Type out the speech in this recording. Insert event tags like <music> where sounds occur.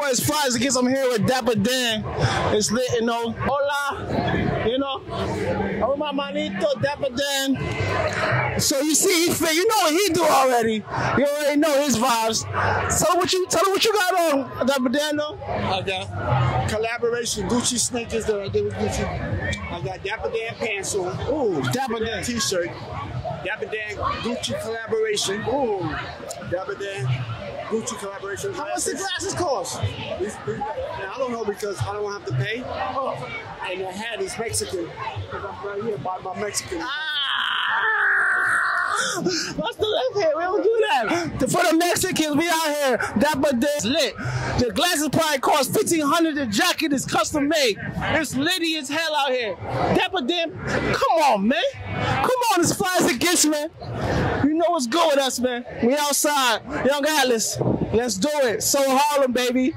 boys Flies Against. I'm here with Dapper Dan. It's lit, you know. Hola, you know. Oh my manito, Dapper Dan. So you see, he fit. You know what he do already. You already know his vibes. Tell him what you tell him what you got on, Dapper Dan. Though. I got collaboration Gucci sneakers that I did with Gucci. I got Dapper Dan pants on. Ooh, Dapper Dan. T-shirt. Dapper Dan Gucci collaboration. Ooh. Dapper Dan Gucci collaboration. How much the glasses cost? These- these- I don't know because I don't want to have to pay. Oh. And the hat is Mexican. Because I'm right here by my Mexican. Ah! What's the left hand? We don't do that. <gasps> The- For the Mexicans, we out here. Dapper Dan's lit. The glasses probably cost fifteen hundred. The jacket is custom made. It's litty as hell out here. Dapper Dan, come on, man. Come on, it's flies against, man. You know what's good with us, man. We outside. Young Atlas. Let's do it. So Harlem, baby.